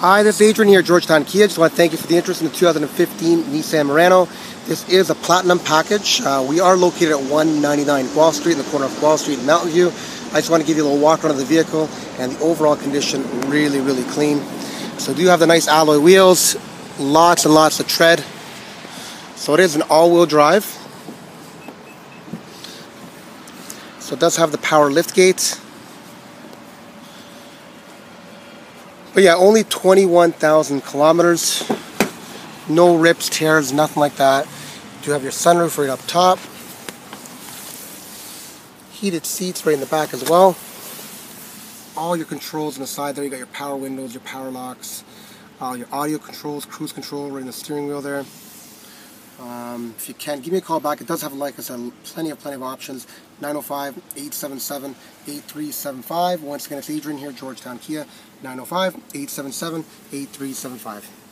Hi, this is Adrian here at Georgetown Kia. Just want to thank you for the interest in the 2015 Nissan Murano. This is a platinum package. Uh, we are located at 199 Wall Street in the corner of Wall Street and Mountain View. I just want to give you a little walk around of the vehicle and the overall condition really, really clean. So do have the nice alloy wheels, lots and lots of tread. So it is an all-wheel drive. So it does have the power lift gates. But yeah, only 21,000 kilometers. No rips, tears, nothing like that. You have your sunroof right up top. Heated seats right in the back as well. All your controls on the side there. You got your power windows, your power locks, uh, your audio controls, cruise control right in the steering wheel there. Um, if you can, give me a call back. It does have, like I said, plenty of plenty of options. 905-877-8375. Once again, it's Adrian here, Georgetown Kia. 905-877-8375.